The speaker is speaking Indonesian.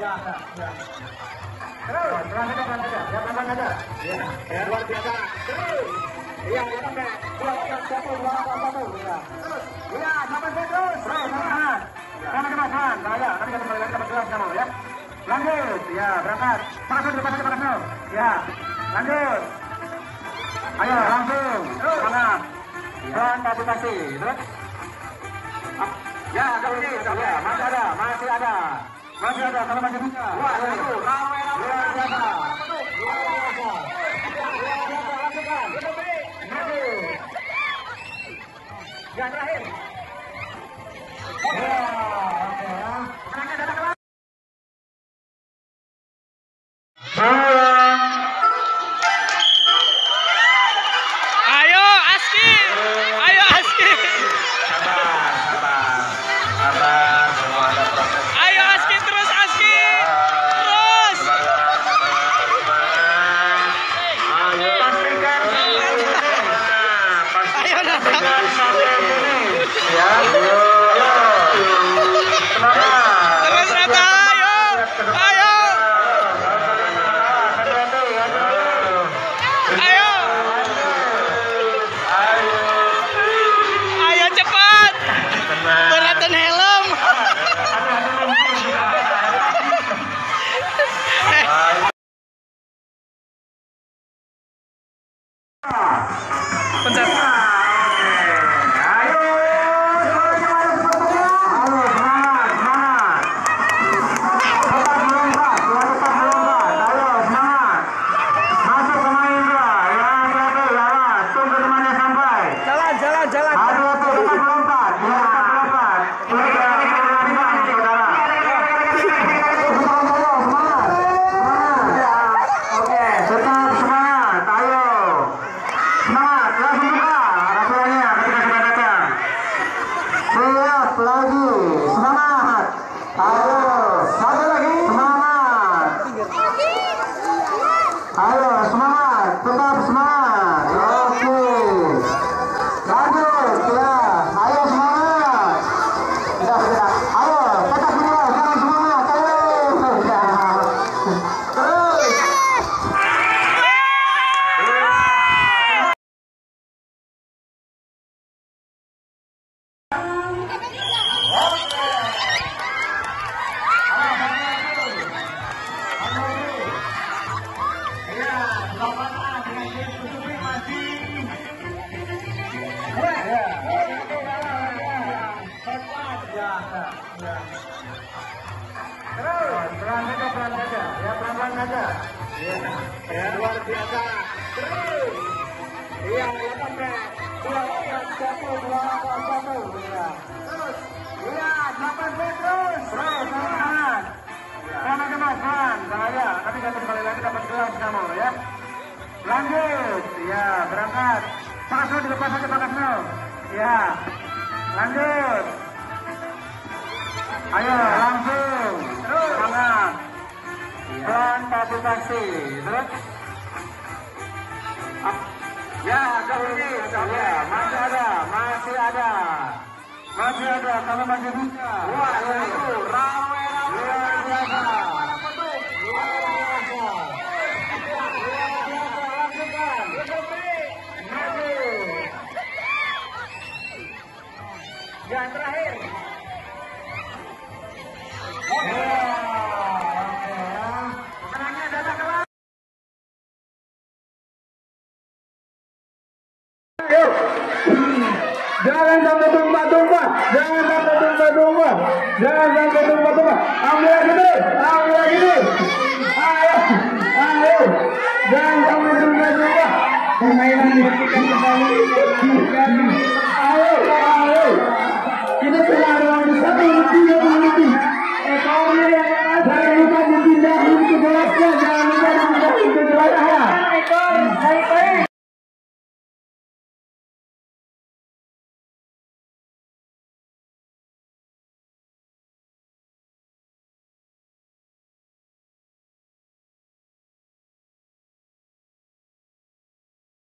Ya. Terus. Ya dua satu. Iya. Sampai terus. Terus, ya. Ya berangkat. Ya, lanjut. Ayo langsung, semangat. Dan kasih kasih, terus. Ya, ada ini, ya, masih ada, masih ada. Masih ada, kalau masih bisa. Wah, itu, ramai, ramai. Biasa. Yang terakhir. Pencet. Ayo, Siap lagi, pelan saja, pelan saja, ya pelan-pelan saja. Ya, ya luar biasa. Terus. Iya, ya berangkat. Pakas dulu dilepas aja pakas dulu. Ya, lanjut. Ayo langsung. Terus. Semangat. Pelan kasih kasih. Terus. Up. Ya, jauh ini. Ya, masih ada, masih ada. Masih ada, kamu masih bisa. Wah, itu ramai ramai. Yang terakhir. Oke Yuk. Jangan sampai tumpah-tumpah. Jangan sampai tumpah-tumpah. Jangan sampai tumpah-tumpah. Ambil lagi deh. Ambil lagi deh. Ayo. Ayo. Jangan sampai tumpah-tumpah. Permainan dihentikan kembali.